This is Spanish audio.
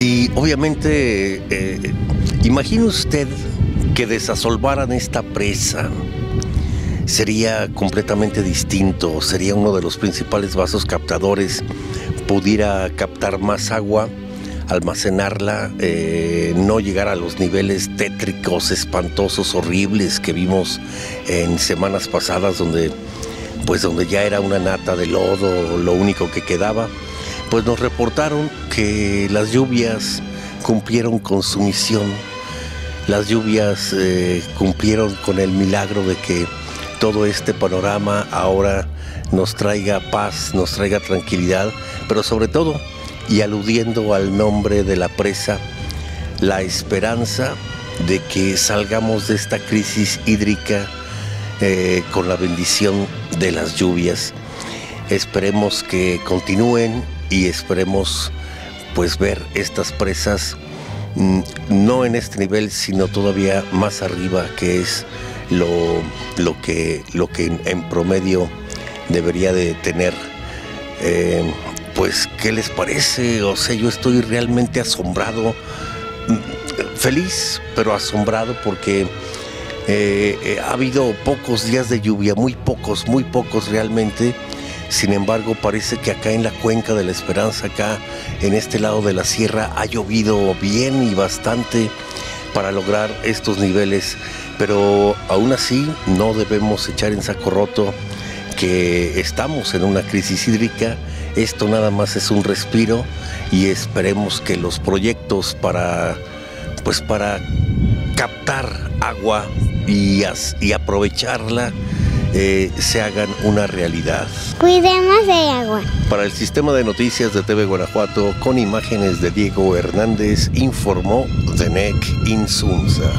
Y obviamente, eh, imagine usted que desasolvaran esta presa. Sería completamente distinto, sería uno de los principales vasos captadores, pudiera captar más agua, almacenarla, eh, no llegar a los niveles tétricos, espantosos, horribles que vimos en semanas pasadas donde pues donde ya era una nata de lodo, lo único que quedaba, pues nos reportaron que las lluvias cumplieron con su misión, las lluvias eh, cumplieron con el milagro de que todo este panorama ahora nos traiga paz, nos traiga tranquilidad, pero sobre todo, y aludiendo al nombre de la presa, la esperanza de que salgamos de esta crisis hídrica eh, con la bendición de las lluvias. Esperemos que continúen y esperemos pues ver estas presas mm, no en este nivel sino todavía más arriba que es lo, lo que, lo que en, promedio debería de tener. Eh, pues, ¿qué les parece? O sea, yo estoy realmente asombrado, mm, feliz, pero asombrado porque eh, eh, ha habido pocos días de lluvia, muy pocos, muy pocos realmente. Sin embargo, parece que acá en la cuenca de la Esperanza, acá en este lado de la sierra, ha llovido bien y bastante para lograr estos niveles. Pero aún así no debemos echar en saco roto que estamos en una crisis hídrica. Esto nada más es un respiro y esperemos que los proyectos para pues para captar agua y, aprovecharla eh, se hagan una realidad. Cuidemos de agua. Para el sistema de noticias de TV Guanajuato, con imágenes de Diego Hernández, informó Zenek Insunza.